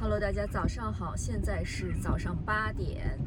Hello，大家早上好，现在是早上八点。